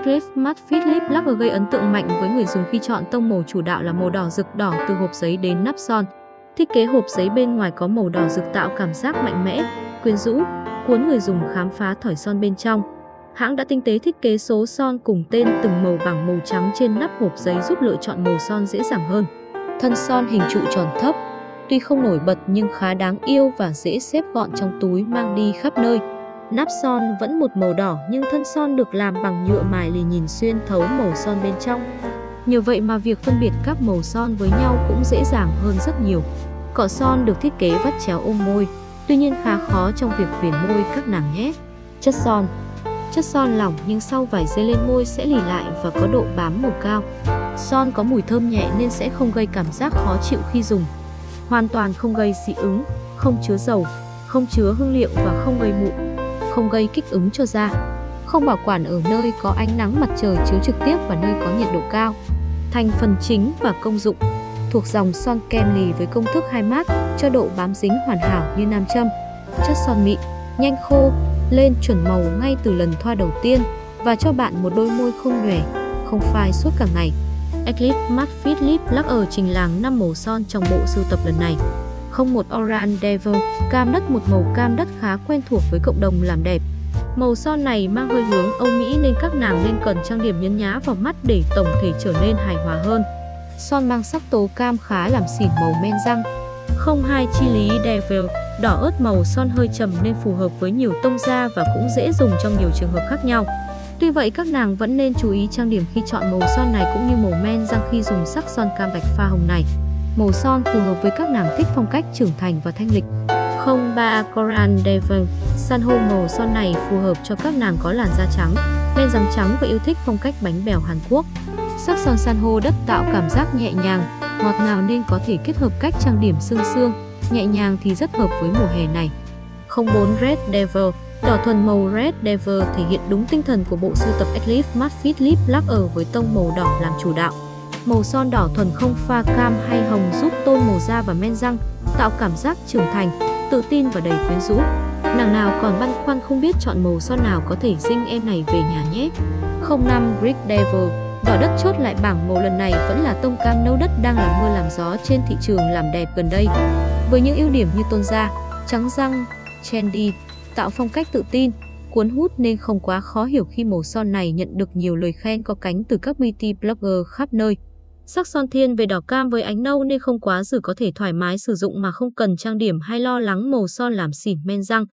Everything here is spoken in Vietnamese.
Eclipse Matte Fit Lip gây ấn tượng mạnh với người dùng khi chọn tông màu chủ đạo là màu đỏ rực đỏ từ hộp giấy đến nắp son. Thiết kế hộp giấy bên ngoài có màu đỏ rực tạo cảm giác mạnh mẽ, quyến rũ, cuốn người dùng khám phá thỏi son bên trong. Hãng đã tinh tế thiết kế số son cùng tên từng màu bằng màu trắng trên nắp hộp giấy giúp lựa chọn màu son dễ dàng hơn. Thân son hình trụ tròn thấp, tuy không nổi bật nhưng khá đáng yêu và dễ xếp gọn trong túi mang đi khắp nơi. Nắp son vẫn một màu đỏ nhưng thân son được làm bằng nhựa mài lì nhìn xuyên thấu màu son bên trong. Nhờ vậy mà việc phân biệt các màu son với nhau cũng dễ dàng hơn rất nhiều. Cọ son được thiết kế vắt chéo ôm môi, tuy nhiên khá khó trong việc viền môi các nàng nhé. Chất son Chất son lỏng nhưng sau vài giây lên môi sẽ lì lại và có độ bám màu cao. Son có mùi thơm nhẹ nên sẽ không gây cảm giác khó chịu khi dùng. Hoàn toàn không gây dị ứng, không chứa dầu, không chứa hương liệu và không gây mụn không gây kích ứng cho da. Không bảo quản ở nơi có ánh nắng mặt trời chiếu trực tiếp và nơi có nhiệt độ cao. Thành phần chính và công dụng thuộc dòng son kem lì với công thức hai mát cho độ bám dính hoàn hảo như nam châm. Chất son mịn, nhanh khô, lên chuẩn màu ngay từ lần thoa đầu tiên và cho bạn một đôi môi không nhòe, không phai suốt cả ngày. Eclipse Matte Fit Lip Lacquer trình làng 5 màu son trong bộ sưu tập lần này không một Endeavor, Devil, cam đất một màu cam đất khá quen thuộc với cộng đồng làm đẹp. Màu son này mang hơi hướng Âu Mỹ nên các nàng nên cần trang điểm nhấn nhá vào mắt để tổng thể trở nên hài hòa hơn. Son mang sắc tố cam khá làm xỉn màu men răng. Không hai Devil, đỏ ớt màu son hơi trầm nên phù hợp với nhiều tông da và cũng dễ dùng trong nhiều trường hợp khác nhau. Tuy vậy các nàng vẫn nên chú ý trang điểm khi chọn màu son này cũng như màu men răng khi dùng sắc son cam bạch pha hồng này. Màu son phù hợp với các nàng thích phong cách trưởng thành và thanh lịch. 03 Coran Devon San hô màu son này phù hợp cho các nàng có làn da trắng, men răng trắng và yêu thích phong cách bánh bèo Hàn Quốc. Sắc son san hô đất tạo cảm giác nhẹ nhàng, ngọt ngào nên có thể kết hợp cách trang điểm sương sương, nhẹ nhàng thì rất hợp với mùa hè này. 04 Red Devil Đỏ thuần màu Red Devil thể hiện đúng tinh thần của bộ sưu tập Eclipse Matte Fit Lip Lacquer với tông màu đỏ làm chủ đạo. Màu son đỏ thuần không pha cam hay hồng giúp tôn màu da và men răng, tạo cảm giác trưởng thành, tự tin và đầy quyến rũ. Nàng nào còn băn khoăn không biết chọn màu son nào có thể dinh em này về nhà nhé. 05 Greek Devil Đỏ đất chốt lại bảng màu lần này vẫn là tông cam nâu đất đang làm mưa làm gió trên thị trường làm đẹp gần đây. Với những ưu điểm như tôn da, trắng răng, trendy, tạo phong cách tự tin, cuốn hút nên không quá khó hiểu khi màu son này nhận được nhiều lời khen có cánh từ các beauty blogger khắp nơi. Sắc son thiên về đỏ cam với ánh nâu nên không quá rử có thể thoải mái sử dụng mà không cần trang điểm hay lo lắng màu son làm xỉn men răng.